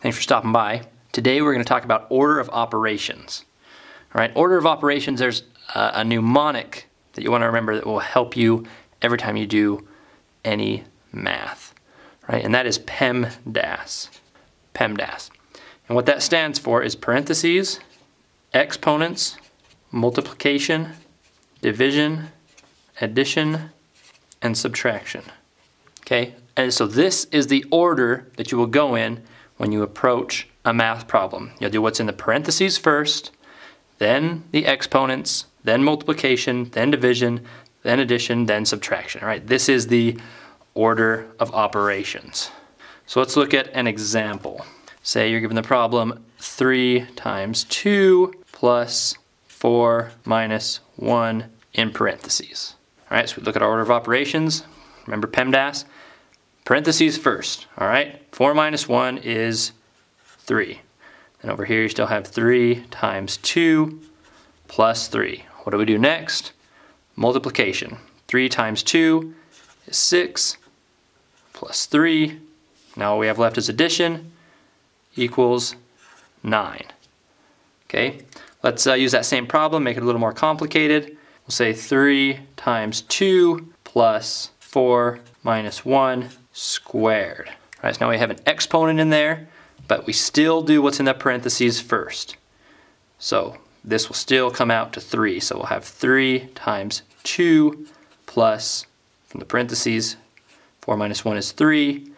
Thanks for stopping by. Today we're going to talk about order of operations. All right, order of operations, there's a, a mnemonic that you want to remember that will help you every time you do any math, right? And that is PEMDAS. PEMDAS. And what that stands for is parentheses, exponents, multiplication, division, addition, and subtraction. Okay, and so this is the order that you will go in when you approach a math problem. You'll do what's in the parentheses first, then the exponents, then multiplication, then division, then addition, then subtraction. All right, this is the order of operations. So let's look at an example. Say you're given the problem 3 times 2 plus 4 minus 1 in parentheses. All right, so we look at our order of operations. Remember PEMDAS? Parentheses first, all right? 4 minus 1 is 3. And over here you still have 3 times 2 plus 3. What do we do next? Multiplication. 3 times 2 is 6 plus 3. Now all we have left is addition equals 9. Okay, let's uh, use that same problem, make it a little more complicated. We'll say 3 times 2 plus 4 minus 1 squared. All right, so now we have an exponent in there, but we still do what's in the parentheses first. So this will still come out to 3. So we'll have 3 times 2 plus, from the parentheses, 4 minus 1 is 3,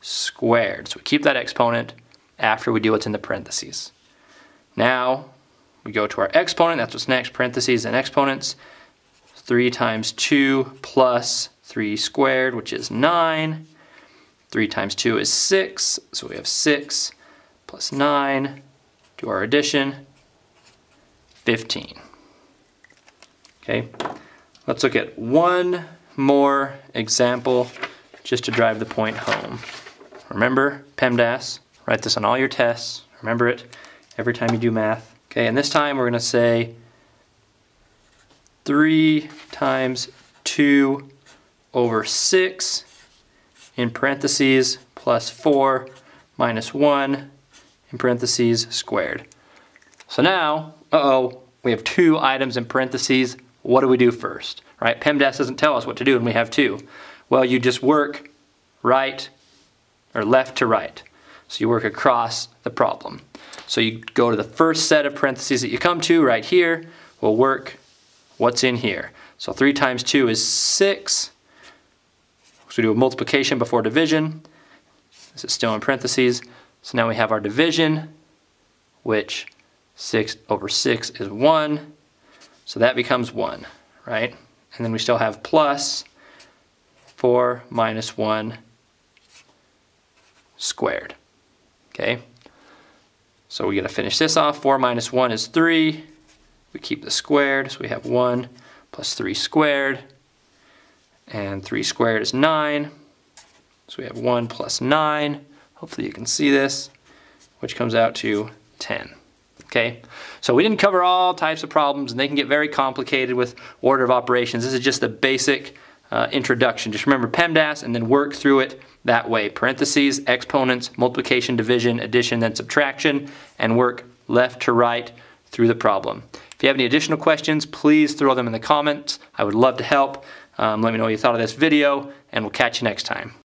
squared. So we keep that exponent after we do what's in the parentheses. Now we go to our exponent, that's what's next, parentheses and exponents. 3 times 2 plus 3 squared, which is 9. 3 times 2 is 6, so we have 6 plus 9. Do our addition, 15. Okay, let's look at one more example just to drive the point home. Remember PEMDAS, write this on all your tests, remember it every time you do math. Okay, and this time we're going to say 3 times 2 over 6 in parentheses plus 4 minus 1 in parentheses squared. So now, uh-oh, we have two items in parentheses. What do we do first? Right? PEMDAS doesn't tell us what to do when we have two. Well, you just work right or left to right. So you work across the problem. So you go to the first set of parentheses that you come to right here. We'll work what's in here. So 3 times 2 is 6. So we do a multiplication before division. This is still in parentheses. So now we have our division, which 6 over 6 is 1. So that becomes 1, right? And then we still have plus 4 minus 1 squared. Okay? So we got to finish this off. 4 minus 1 is 3. We keep the squared, so we have 1 plus 3 squared and 3 squared is 9. So we have 1 plus 9. Hopefully you can see this, which comes out to 10. Okay, so we didn't cover all types of problems, and they can get very complicated with order of operations. This is just the basic uh, introduction. Just remember PEMDAS and then work through it that way. Parentheses, exponents, multiplication, division, addition, then subtraction, and work left to right through the problem. If you have any additional questions, please throw them in the comments. I would love to help. Um, let me know what you thought of this video, and we'll catch you next time.